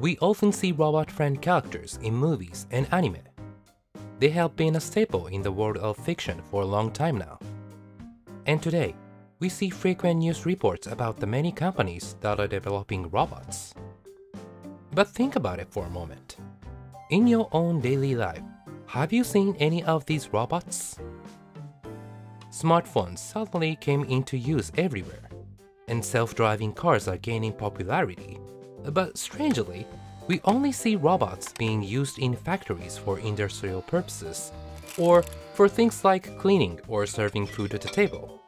We often see robot-friend characters in movies and anime. They have been a staple in the world of fiction for a long time now. And today, we see frequent news reports about the many companies that are developing robots. But think about it for a moment. In your own daily life, have you seen any of these robots? Smartphones suddenly came into use everywhere, and self-driving cars are gaining popularity but strangely, we only see robots being used in factories for industrial purposes, or for things like cleaning or serving food at the table.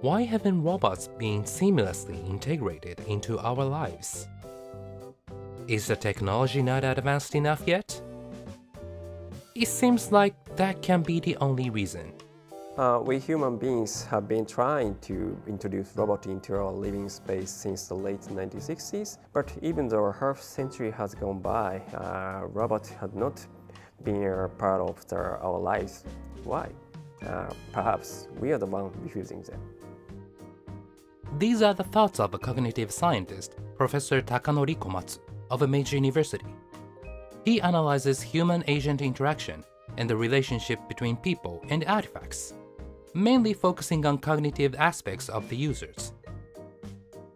Why haven't robots been seamlessly integrated into our lives? Is the technology not advanced enough yet? It seems like that can be the only reason. Uh, we human beings have been trying to introduce robot into our living space since the late 1960s, but even though half century has gone by, uh, robots have not been a part of the, our lives. Why? Uh, perhaps we are the one refusing them. These are the thoughts of a cognitive scientist, Professor Takanori Komatsu of Meiji University. He analyzes human-agent interaction and the relationship between people and artifacts mainly focusing on cognitive aspects of the users.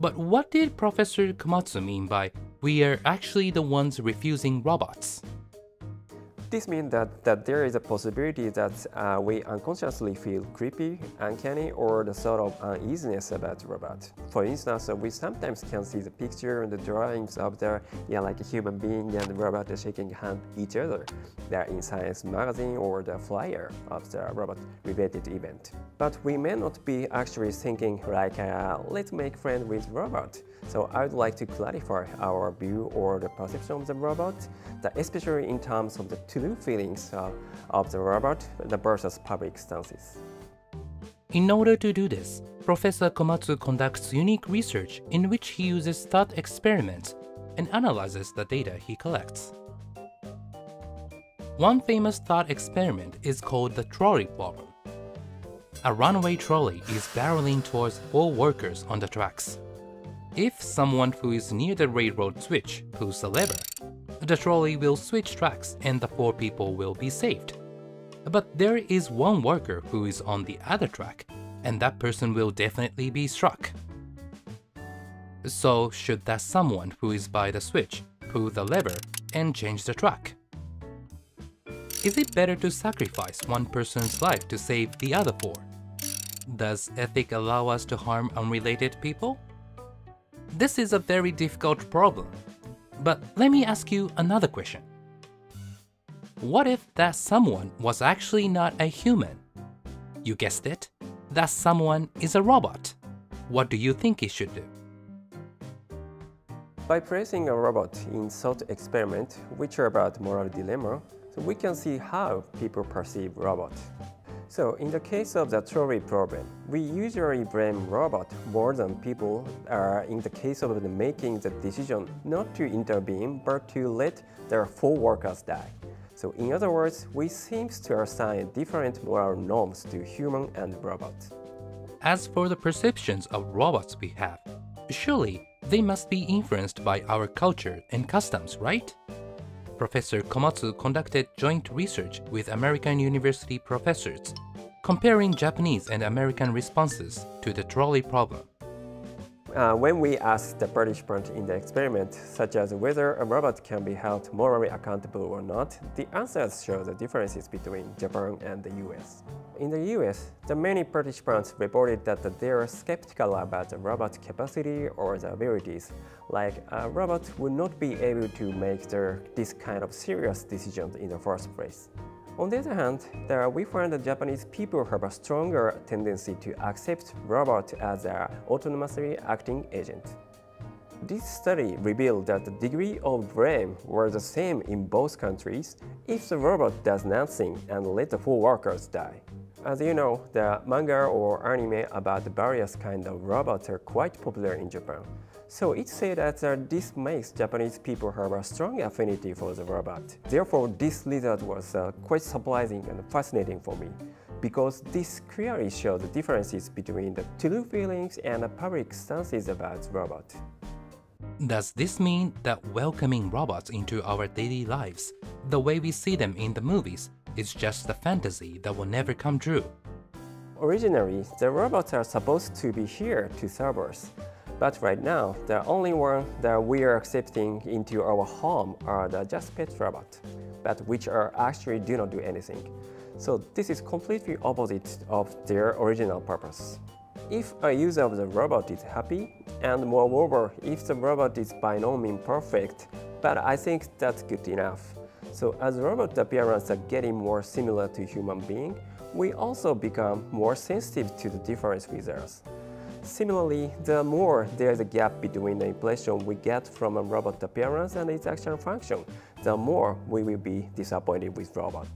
But what did Professor Komatsu mean by we are actually the ones refusing robots? This means that, that there is a possibility that uh, we unconsciously feel creepy, uncanny, or the sort of uneasiness about robot. For instance, we sometimes can see the picture and the drawings of the yeah, like a human being and robot shaking hand each other. They're in science magazine or the flyer of the robot-related event. But we may not be actually thinking like, uh, let's make friends with robot. So I would like to clarify our view or the perception of the robot, especially in terms of the to-do feelings uh, of the robot versus public stances. In order to do this, Professor Komatsu conducts unique research in which he uses thought experiments and analyzes the data he collects. One famous thought experiment is called the trolley problem. A runaway trolley is barreling towards four workers on the tracks. If someone who is near the railroad switch pulls the lever, the trolley will switch tracks and the four people will be saved. But there is one worker who is on the other track, and that person will definitely be struck. So should that someone who is by the switch pull the lever and change the track? Is it better to sacrifice one person's life to save the other four? Does ethic allow us to harm unrelated people? This is a very difficult problem. But let me ask you another question. What if that someone was actually not a human? You guessed it, that someone is a robot. What do you think it should do? By placing a robot in thought experiment, which are about moral dilemma, so we can see how people perceive robot. So in the case of the trolley problem, we usually blame robot more than people uh, in the case of making the decision not to intervene but to let their four workers die. So in other words, we seem to assign different moral norms to human and robots. As for the perceptions of robots we have, surely they must be influenced by our culture and customs, right? Professor Komatsu conducted joint research with American university professors, comparing Japanese and American responses to the trolley problem. Uh, when we asked the participant in the experiment, such as whether a robot can be held morally accountable or not, the answers show the differences between Japan and the US. In the US, the many participants reported that they are skeptical about the robot's capacity or the abilities, like a robot would not be able to make the, this kind of serious decisions in the first place. On the other hand, there we find that Japanese people have a stronger tendency to accept robot as an autonomously acting agent. This study revealed that the degree of blame were the same in both countries if the robot does nothing and let the four workers die. As you know, the manga or anime about the various kind of robots are quite popular in Japan. So it said that uh, this makes Japanese people have a strong affinity for the robot. Therefore, this result was uh, quite surprising and fascinating for me, because this clearly shows the differences between the true feelings and the public stances about robot. Does this mean that welcoming robots into our daily lives, the way we see them in the movies, is just a fantasy that will never come true? Originally, the robots are supposed to be here to serve us. But right now, the only one that we are accepting into our home are the Just Pet robot, but which are actually do not do anything. So this is completely opposite of their original purpose. If a user of the robot is happy, and moreover, if the robot is by no means perfect, but I think that's good enough. So as robot appearance are getting more similar to human being, we also become more sensitive to the difference with us. Similarly, the more there is a gap between the impression we get from a robot appearance and its actual function, the more we will be disappointed with robot.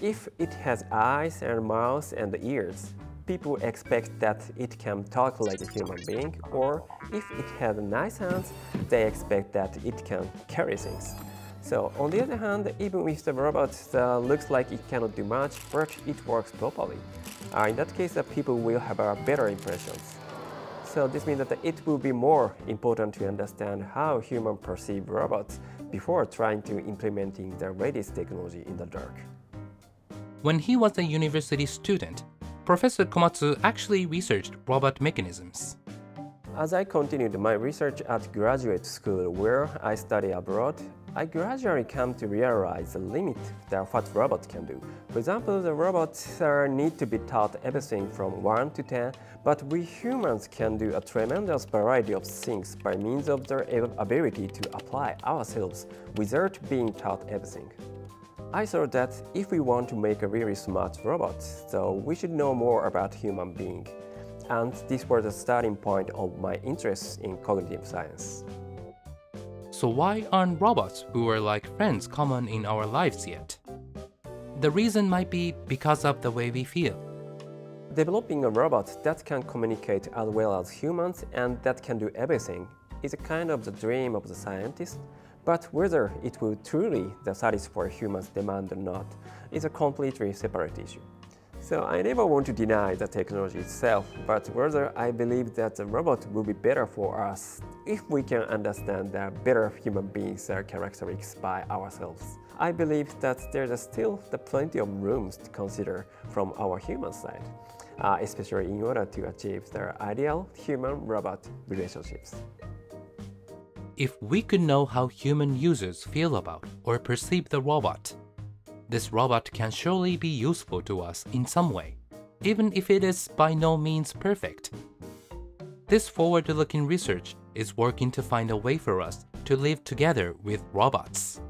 If it has eyes and mouth and ears, people expect that it can talk like a human being, or if it has nice hands, they expect that it can carry things. So on the other hand, even if the robot uh, looks like it cannot do much, but it works properly, uh, in that case, uh, people will have uh, better impressions. So this means that it will be more important to understand how humans perceive robots before trying to implementing the latest technology in the dark. When he was a university student, Professor Komatsu actually researched robot mechanisms. As I continued my research at graduate school where I study abroad, I gradually come to realize the limit that what robots can do. For example, the robots need to be taught everything from 1 to 10, but we humans can do a tremendous variety of things by means of their ability to apply ourselves without being taught everything. I thought that if we want to make a really smart robot, so we should know more about human being. And this was the starting point of my interest in cognitive science. So why aren't robots who are like friends common in our lives yet? The reason might be because of the way we feel. Developing a robot that can communicate as well as humans and that can do everything is a kind of the dream of the scientist, but whether it will truly satisfy humans' demand or not is a completely separate issue. So I never want to deny the technology itself, but rather I believe that the robot will be better for us if we can understand the better human beings are characteristics by ourselves. I believe that there's still the plenty of rooms to consider from our human side, uh, especially in order to achieve the ideal human-robot relationships. If we could know how human users feel about or perceive the robot, this robot can surely be useful to us in some way, even if it is by no means perfect. This forward-looking research is working to find a way for us to live together with robots.